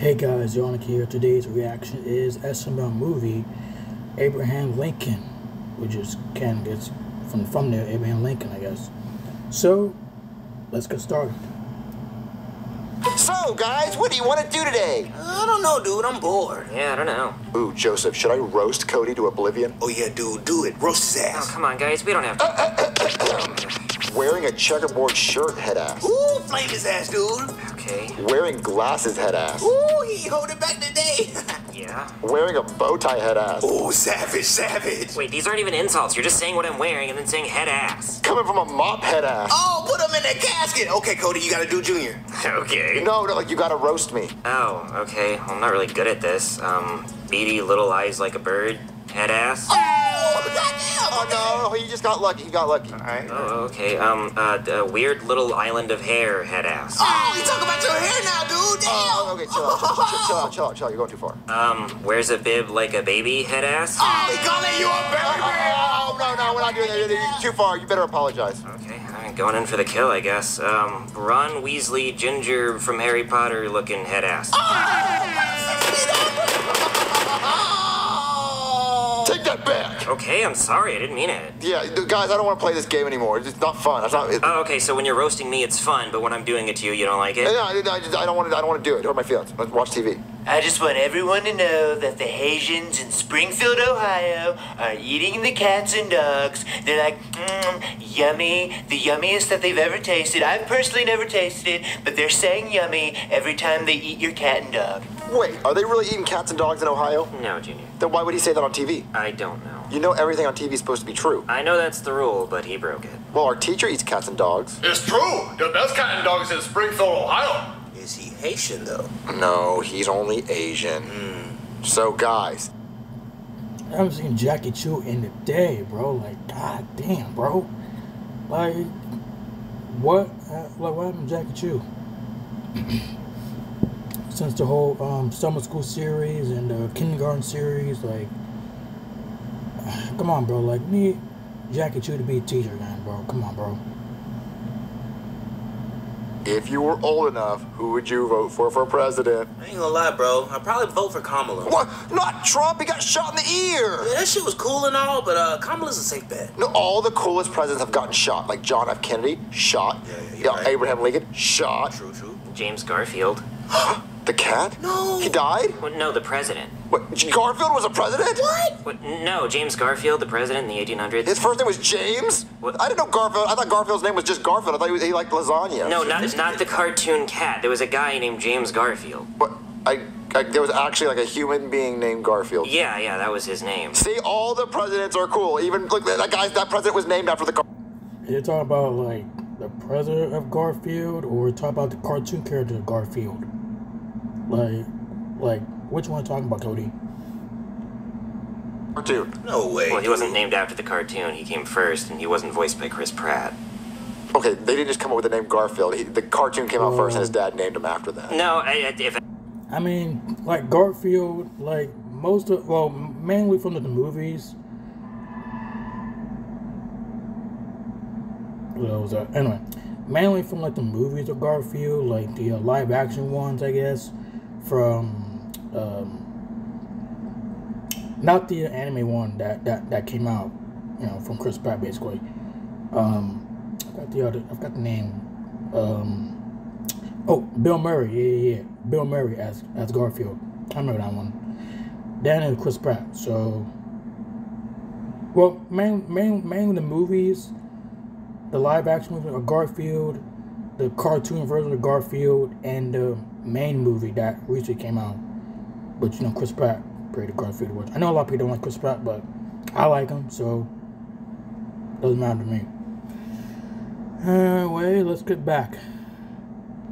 Hey guys, Yannick here. Today's reaction is SML movie Abraham Lincoln, which is kind of gets from the thumbnail Abraham Lincoln, I guess. So, let's get started. So, guys, what do you want to do today? I don't know, dude. I'm bored. Yeah, I don't know. Ooh, Joseph, should I roast Cody to oblivion? Oh, yeah, dude. Do it. Roast his ass. Oh, ass. come on, guys. We don't have to. Wearing a checkerboard shirt, head ass. Ooh, flame his ass, dude. Okay. Wearing glasses, head ass. Ooh, he hold it back today. Yeah. Wearing a bow tie, head ass. Ooh, savage, savage. Wait, these aren't even insults. You're just saying what I'm wearing and then saying head ass. Coming from a mop, head ass. Oh, put him in that casket. Okay, Cody, you gotta do Junior. okay. No, no, like you gotta roast me. Oh, okay. Well, I'm not really good at this. Um, beady little eyes like a bird. Head ass. Oh, goddamn. Oh no, he just got lucky. He got lucky. All right. Oh, okay. Um, uh, d- uh, weird little island of hair. Head ass. Oh, you talking about your hair now, dude? Damn. Oh, okay, chill out, chill, chill, chill out, chill out, chill out. You're going too far. Um, wears a bib like a baby. Head ass. Oh, he calling you a baby. Oh, no, no, we're not doing that. You're too far. You better apologize. Okay, all right, going in for the kill, I guess. Um, Ron Weasley, Ginger from Harry Potter looking head ass. Oh. Okay, I'm sorry. I didn't mean it. Yeah, guys, I don't want to play this game anymore. It's not fun. It's not. It, Oh, okay, so when you're roasting me, it's fun, but when I'm doing it to you, you don't like it? Yeah, I, I, just, I don't want to. I don't want to do it. Hurt my feelings. Let's watch TV. I just want everyone to know that the Haitians in Springfield, Ohio are eating the cats and dogs. They're like, mmm, yummy, the yummiest that they've ever tasted. I've personally never tasted it, but they're saying yummy every time they eat your cat and dog. Wait, are they really eating cats and dogs in Ohio? No, Junior. Then why would he say that on TV? I don't know. You know everything on TV is supposed to be true. I know that's the rule, but he broke it. Well, our teacher eats cats and dogs. It's true. The best cat and dog is in Springfield, Ohio. Is he Haitian, though? No, he's only Asian. So, guys, I haven't seen Jackie Chu in the day, bro. Like, god damn, bro. Like, what? Uh, like, what happened to Jackie Chu? Since the whole um, summer school series and the kindergarten series, like, come on, bro. Like, need Jackie Chu to be a teacher again, bro. Come on, bro. if you were old enough, who would you vote for for president? I ain't gonna lie, bro. I'd probably vote for Kamala. What? Not Trump. He got shot in the ear. Yeah, that shit was cool and all, but uh, Kamala's a safe bet. No, all the coolest presidents have gotten shot. Like John F. Kennedy, shot. Yeah, yeah, you're right. Abraham Lincoln, shot. True, true. James Garfield. The cat? No. He died? Well, no, the president. What? Garfield was a president? What? What? No, James Garfield, the president in the 1800s. His first name was James? What? I didn't know Garfield. I thought Garfield's name was just Garfield. I thought he, was, he liked lasagna. no, not not the cartoon cat. There was a guy named James Garfield. But I, I, there was actually like a human being named Garfield. Yeah, yeah, that was his name. See, all the presidents are cool. Even look, that guy, that president was named after the. Gar- You're talking about, like, the president of Garfield or talk about the cartoon character of Garfield? Like, like, which one are you talking about, Cody? Cartoon. No way. Well, he wasn't named after the cartoon. He came first, and he wasn't voiced by Chris Pratt. Okay, they didn't just come up with the name Garfield. He, the cartoon came out first, and his dad named him after that. No, I, I- if I mean, like Garfield, like most of, well, mainly from the, the movies. What was that? Anyway, mainly from like the movies of Garfield, like the uh, live action ones, I guess. From, um, not the anime one that, that, that came out, you know, from Chris Pratt, basically. Um, I got the other, I've got the name. Um, Oh, Bill Murray, yeah, yeah, yeah. Bill Murray as as Garfield. I remember that one. Dan and Chris Pratt. So, well, main, main, mainly the movies, the live action movie of Garfield, the cartoon version of Garfield, and the main movie that recently came out. But you know, Chris Pratt pray to God for the Garfield. Which I know a lot of people don't like Chris Pratt, but I like him, so doesn't matter to me. Uh, anyway, let's get back.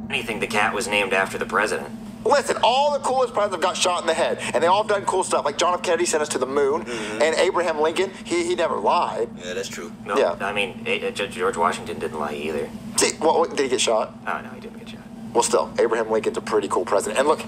anything, the cat was named after the president. Listen, all the coolest presidents have got shot in the head, and they all have done cool stuff. Like John F. Kennedy sent us to the moon, mm-hmm. and Abraham Lincoln, he, he never lied. Yeah, that's true. No, Yeah. I mean, George Washington didn't lie either. See, what, what- did he get shot? Oh, no, he didn't get shot. Well, still, Abraham Lincoln's a pretty cool president. And look,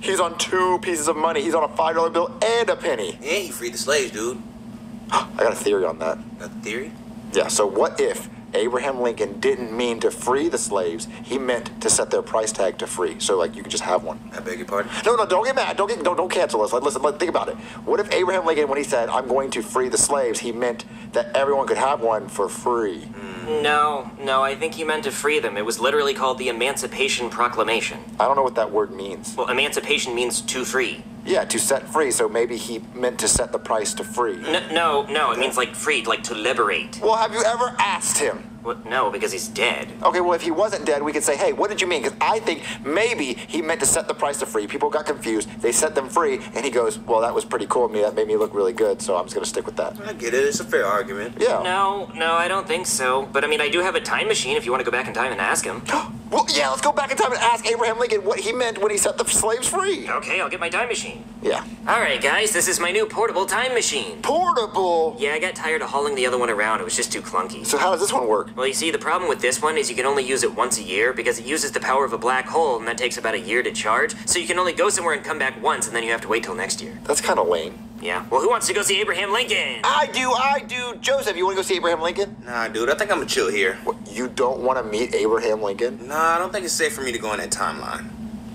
he's on two pieces of money. He's on a five dollar bill and a penny. Yeah, he freed the slaves, dude. I got a theory on that. The theory? Yeah. So what if Abraham Lincoln didn't mean to free the slaves. He meant to set their price tag to free. So like you could just have one. I beg your pardon? No, no, don't get mad. Don't get, don't, don't cancel us. Like, listen, let, think about it. What if Abraham Lincoln, when he said, "I'm going to free the slaves," he meant that everyone could have one for free? Hmm. No, no, I think he meant to free them. It was literally called the Emancipation Proclamation. I don't know what that word means. Well, emancipation means to free. Yeah, to set free. So maybe he meant to set the price to free. N- no, no, it means like freed, like to liberate. Well, have you ever asked him? What? No, because he's dead. Okay, well, if he wasn't dead, we could say, hey, what did you mean? Because I think maybe he meant to set the price to free. People got confused. They set them free, and he goes, well, that was pretty cool of me. That made me look really good, so I'm just going to stick with that. I get it. It's a fair argument. Yeah. No, no, I don't think so. But I mean, I do have a time machine if you want to go back in time and ask him. Well, yeah, let's go back in time and ask Abraham Lincoln what he meant when he set the slaves free. Okay, I'll get my time machine. Yeah. All right, guys, this is my new portable time machine. Portable. Yeah, I got tired of hauling the other one around. It was just too clunky. So how does this one work? Well, you see, the problem with this one is you can only use it once a year because it uses the power of a black hole, and that takes about a year to charge. So you can only go somewhere and come back once, and then you have to wait till next year. That's kind of lame. Yeah. Well, who wants to go see Abraham Lincoln? I do, I do. Joseph, you want to go see Abraham Lincoln? Nah, dude, I think I'm gonna chill here. What, you don't want to meet Abraham Lincoln? Nah, I don't think it's safe for me to go in that timeline.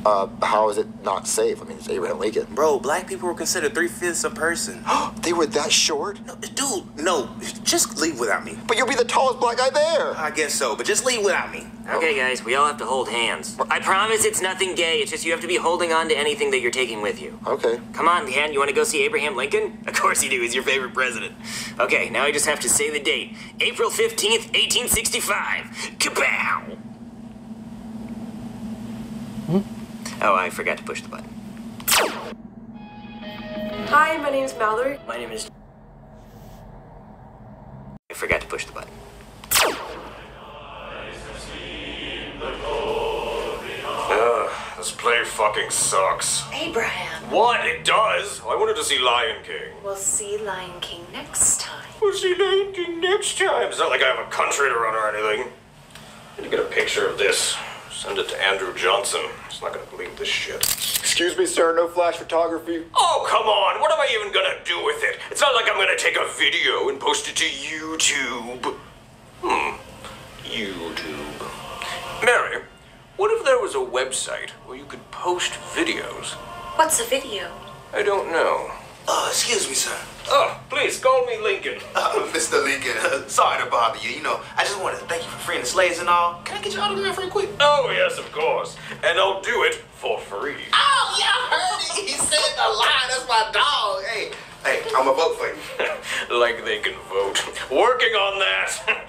Uh, how is it not safe? I mean, it's Abraham Lincoln. Bro, black people were considered three fifths a person. they were that short? No, dude, no, just leave without me. But you'll be the tallest black guy there. I guess so, but just leave without me. Okay, guys, we all have to hold hands. I promise it's nothing gay. It's just you have to be holding on to anything that you're taking with you. Okay. Come on, Leanne, you want to go see Abraham Lincoln? Of course you do. He's your favorite president. Okay, now I just have to say the date April 15th, 1865. Kapow! Oh, I forgot to push the button. Hi, my name is Mallory. My name is. I forgot to push the button. Ugh, this play fucking sucks. Abraham. What? It does? I wanted to see Lion King. We'll see Lion King next time. We'll see Lion King next time. It's not like I have a country to run or anything. I Need to get a picture of this. Send it to Andrew Johnson. He's not gonna believe this shit. Excuse me, sir, no flash photography. Oh, come on. What am I even gonna do with it? It's not like I'm gonna take a video and post it to YouTube. Hmm. YouTube. Mary, what if there was a website where you could post videos? What's a video? I don't know. Uh, excuse me, sir. Oh, please call me Lincoln. Uh, Mr. Lincoln, uh, sorry to bother you. You know, I just wanted to thank you for freeing the slaves and all. Can I get your autograph real quick? Oh, yes, of course. And I'll do it for free. Oh, yeah, I heard it. He said the line. That's my dog. Hey, hey, I'm gonna vote for you. like they can vote. Working on that.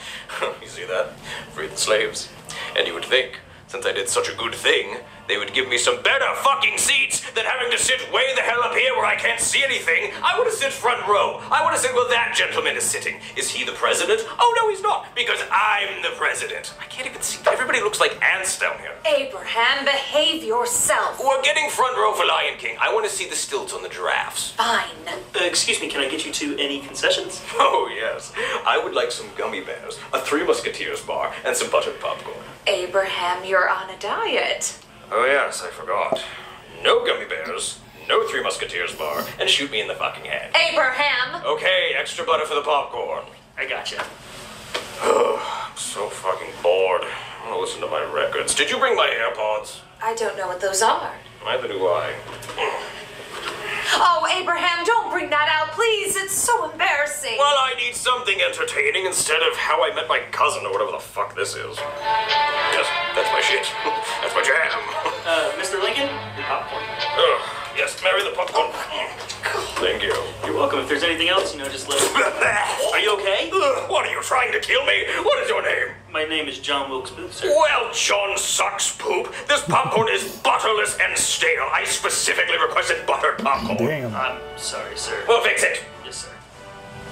you see that? Free the slaves. And you would think, since I did such a good thing, they would give me some better fucking seats than having to sit way the hell up here where I can't see anything. I want to sit front row. I want to sit where that gentleman is sitting. Is he the president? Oh, no, he's not, because I'm the president. I can't even see. Everybody looks like ants down here. Abraham, behave yourself. We're getting front row for Lion King. I want to see the stilts on the giraffes. Fine. Uh, excuse me, can I get you to any concessions? Oh, yes. I would like some gummy bears, a Three Musketeers bar, and some buttered popcorn. Abraham, you're on a diet. Oh, yes, I forgot. No gummy bears, no Three Musketeers bar, and shoot me in the fucking head. Abraham! Okay, extra butter for the popcorn. I gotcha. Oh, I'm so fucking bored. I want to listen to my records. Did you bring my AirPods? I don't know what those are. Neither do I. Oh, Abraham, don't bring that out, please. It's so embarrassing. Well, I need something entertaining instead of how I met my cousin or whatever the fuck this is. Yes, that's my shit. That's my jam. Uh, Mr. Lincoln, the popcorn. Ugh, yes, marry the popcorn. Thank you. You're welcome. If there's anything else, you know, just let. Are you okay? Ugh, What are you trying to kill me? What is your name? My name is John Wilkes Booth, sir. Well, John sucks poop. This popcorn is butterless and stale. I specifically requested buttered popcorn. Damn. I'm sorry, sir. We'll fix it. Yes, sir.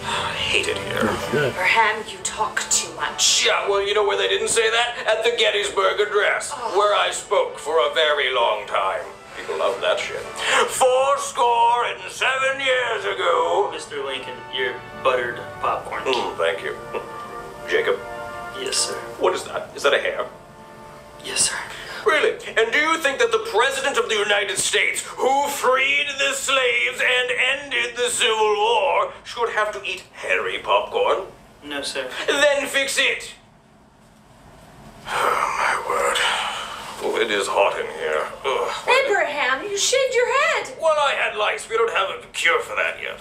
Oh, I hate it here. Abraham, you talk too much. Yeah, well, you know where they didn't say that? At the Gettysburg Address, oh. where I spoke for a very long time. People love that shit. Four score and seven years ago. Mr. Lincoln, your buttered popcorn. Mm, thank you. Jacob? Yes, sir. What is that? Is that a hair? Yes, sir. Really? And do you think that the President of the United States, who freed the slaves and ended the Civil War, should have to eat hairy popcorn? No, sir. Then fix it! Oh, my word. Oh, it is hot in here. Ugh. Abraham, you shaved your head. Well, I had lice. We don't have a cure for that yet.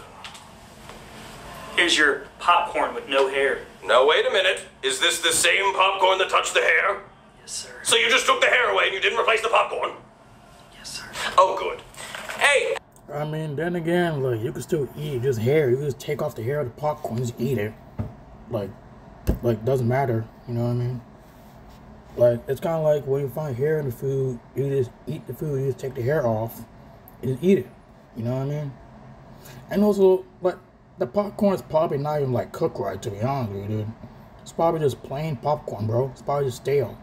Here's your popcorn with no hair. Now, wait a minute. Is this the same popcorn that touched the hair? Yes, sir. So you just took the hair away and you didn't replace the popcorn? Yes, sir. Oh, good. Hey, I mean, then again, like you can still eat just hair. You can just take off the hair of the popcorn, just eat it. Like, like doesn't matter. You know what I mean? Like it's kind of like when you find hair in the food, you just eat the food. You just take the hair off, and eat it. You know what I mean? And also, like the popcorn is probably not even like cooked right. To be honest with you, dude, it's probably just plain popcorn, bro. It's probably just stale.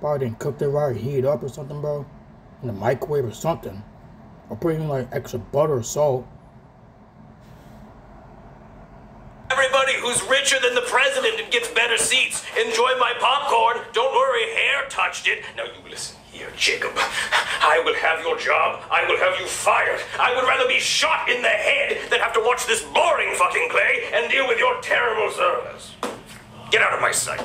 Probably didn't cook it right, heat it up or something, bro, in the microwave or something or put in like extra butter or salt. everybody who's richer than the president and gets better seats, enjoy my popcorn. Don't worry, hair touched it. Now you listen here, Jacob. I will have your job. I will have you fired. I would rather be shot in the head than have to watch this boring fucking play and deal with your terrible service. Get out of my sight.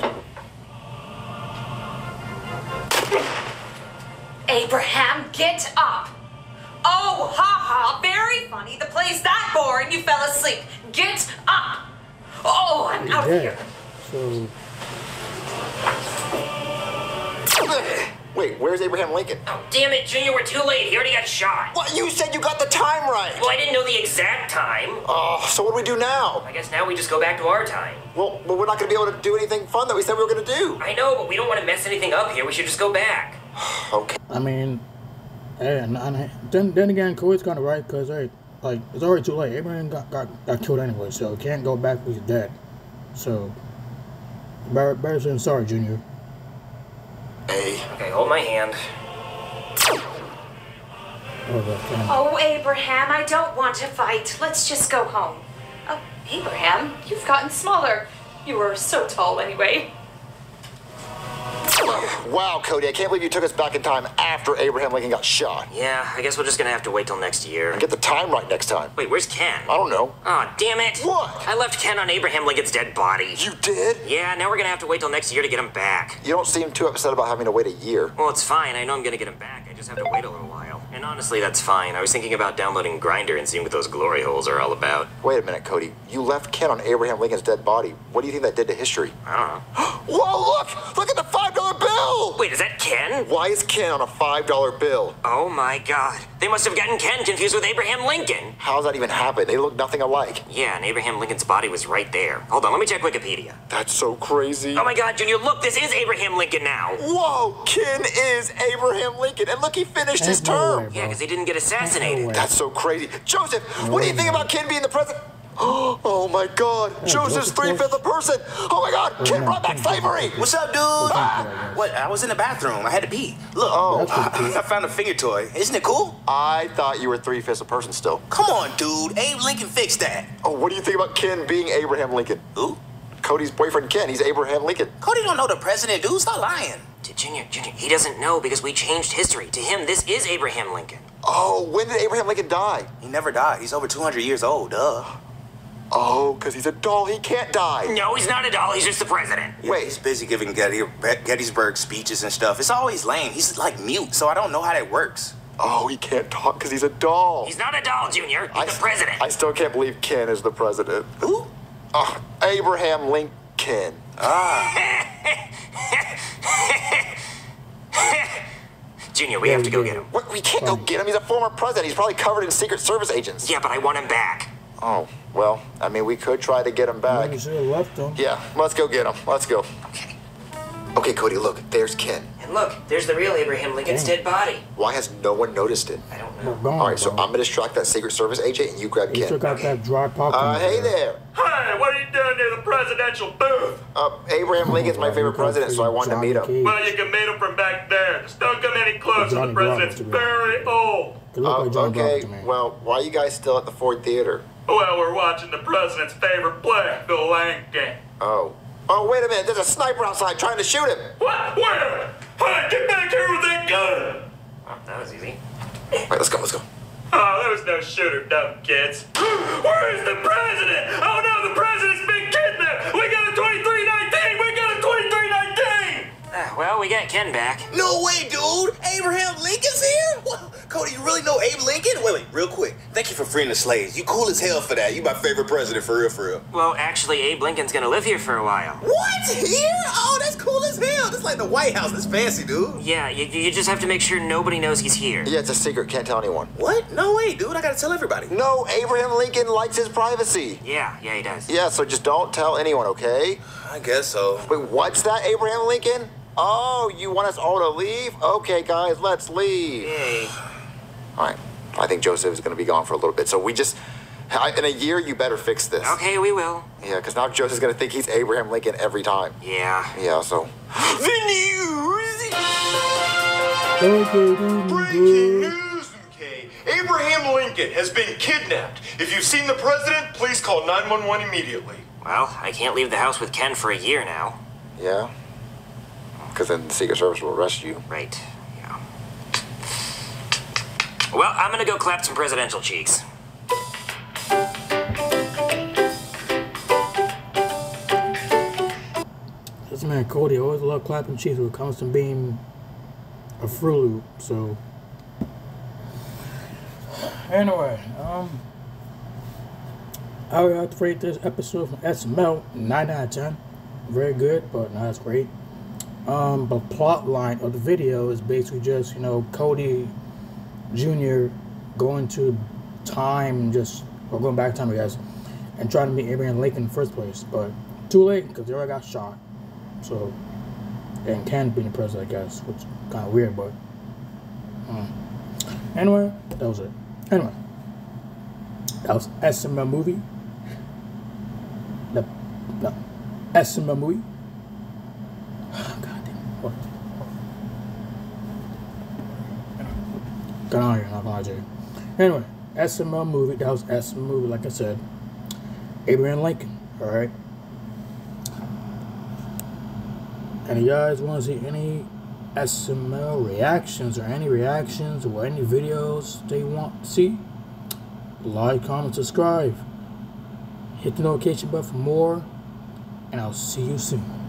Abraham, get up. Oh, ha ha, very funny. The play's that boring you fell asleep. Get up. Oh, I'm out of Yeah. here. So Wait, where's Abraham Lincoln? Oh, damn it, Junior, we're too late. He already got shot. What? You said you got the time right. Well, I didn't know the exact time. Oh, so what do we do now? I guess now we just go back to our time. Well, but we're not going to be able to do anything fun that we said we were going to do. I know, but we don't want to mess anything up here. We should just go back. Okay. I mean, and, and then then again, Cody's kind of right because hey, like it's already too late. Abraham got, got got killed anyway, so he can't go back. He's dead. So better better saying sorry, Junior. Hey. Okay, hold my hand. Oh, Oh, Abraham, I don't want to fight. Let's just go home. Oh, Abraham, you've gotten smaller. You were so tall anyway. Wow, Cody, I can't believe you took us back in time after Abraham Lincoln got shot. Yeah, I guess we're just gonna have to wait till next year. Get the time right next time. Wait, where's Ken? I don't know. Oh, damn it. What? I left Ken on Abraham Lincoln's dead body. You did? Yeah, now we're gonna have to wait till next year to get him back. You don't seem too upset about having to wait a year. Well, it's fine. I know I'm gonna get him back. I just have to wait a little while. And honestly, that's fine. I was thinking about downloading Grindr and seeing what those glory holes are all about. Wait a minute, Cody. You left Ken on Abraham Lincoln's dead body. What do you think that did to history? I don't know. Whoa, look! Look at the $5! Wait, is that Ken? Why is Ken on a $5 bill? Oh my god. They must have gotten Ken confused with Abraham Lincoln. How's that even happen? They look nothing alike. Yeah, and Abraham Lincoln's body was right there. Hold on, let me check Wikipedia. That's so crazy. Oh my god, Junior, look, this is Abraham Lincoln now. Whoa, Ken is Abraham Lincoln. And look, he finished his no term. way, Yeah, because he didn't get No assassinated. way. That's so crazy. Joseph, what do you think about Ken being the president? Oh my God, Joseph's Joseph, three fifth a person. Oh my God, Ken brought back slavery. What's up, dude? Ah. What? I was in the bathroom. I had to pee. Look, Oh. That's I. I found a finger toy. Isn't it cool? I thought you were three fifths a person still. Come on, dude. Abe Lincoln fixed that. Oh, what do you think about Ken being Abraham Lincoln? Who? Cody's boyfriend Ken, he's Abraham Lincoln. Cody don't know the president, dude. Stop lying. To Junior, Junior, he doesn't know because we changed history. To him, this is Abraham Lincoln. Oh, when did Abraham Lincoln die? He never died. He's over 200 years old, duh. Oh, because he's a doll, he can't die. No, he's not a doll, he's just the president. Yeah, Wait. He's busy giving Getty, Gettysburg speeches and stuff. It's always lame. He's like mute, so I don't know how that works. Oh, he can't talk because he's a doll. He's not a doll, Junior. He's I, the president. I still can't believe Ken is the president. Who? Oh, Abraham Lincoln. Ah. Junior, we have to go get him. We can't go get him. He's a former president. He's probably covered in Secret Service agents. Yeah, but I want him back. Oh, well, I mean, we could try to get him back. You should have left him. Yeah, let's go get him. Let's go. Okay. Okay, Cody, look, there's Ken. And look, there's the real Abraham Lincoln's Damn. dead body. Why has no one noticed it? I don't know. gone, All right, so bro. I'm gonna distract that Secret Service agent, and you grab You Ken. took out that dry popcorn. Uh, hey there. Hey, what are you doing near the presidential booth? Uh, Abraham Lincoln's my favorite president, so I wanted to meet him. Well, you can meet him from back there. Just don't come any closer. Johnny The president's Bravo very old. Uh, like okay, Bravo to me. well, why are you guys still at the Ford Theater? Well, we're watching the president's favorite play, Bill Lincoln. Oh. Oh, wait a minute. There's a sniper outside trying to shoot him. What? Where? Hey, get back here with that gun! Oh, that was easy. All right, let's go, let's go. Oh, there was no shooter, dumb kids. Where is the president? Oh no, the president's been kidnapped! We got a 2319! We got a 2319! Oh, uh, well, we got Ken back. No way, dude! Abraham Lincoln's know Abe Lincoln? Wait, wait, real quick. Thank you for freeing the slaves. You cool as hell for that. You my favorite president, for real, for real. Well, actually, Abe Lincoln's gonna live here for a while. What? Here? Oh, that's cool as hell. That's like the White House. That's fancy, dude. Yeah, you, you just have to make sure nobody knows he's here. Yeah, it's a secret. Can't tell anyone. What? No way, dude. I gotta tell everybody. No, Abraham Lincoln likes his privacy. Yeah, yeah, he does. Yeah, so just don't tell anyone, okay? I guess so. Wait, what's that, Abraham Lincoln? Oh, you want us all to leave? Okay, guys, let's leave. Yay. All right. I think Joseph is going to be gone for a little bit, so we just. I- In a year, you better fix this. Okay, we will. Yeah, because now Joseph's going to think he's Abraham Lincoln every time. Yeah. Yeah, so. The news! Breaking Breaking news, okay? Abraham Lincoln has been kidnapped. If you've seen the president, please call 911 immediately. Well, I can't leave the house with Ken for a year now. Yeah? Because then the Secret Service will arrest you. Right. Well, I'm gonna go clap some presidential cheeks. This man Cody always love clapping cheeks when it comes to being a Loop. So anyway, um, I would rate this episode from SML nine out of ten. Very good, but not as great. Um, the plot line of the video is basically just you know Cody Jr. going to time, just or going back time, I guess, and trying to meet Abraham Lincoln in the first place, but too late because they already got shot. So, and Ken being the president, I guess, which kind of weird, but. mm. Anyway, that was it. Anyway, that was SML movie. The, no, SML movie. God damn. What? Gonna lie you. Anyway, SML movie. That was SML movie, like I said. Abraham Lincoln. All right. And you guys want to see any SML reactions or any reactions or any videos they want to see? Like, comment, subscribe. Hit the notification button for more. And I'll see you soon.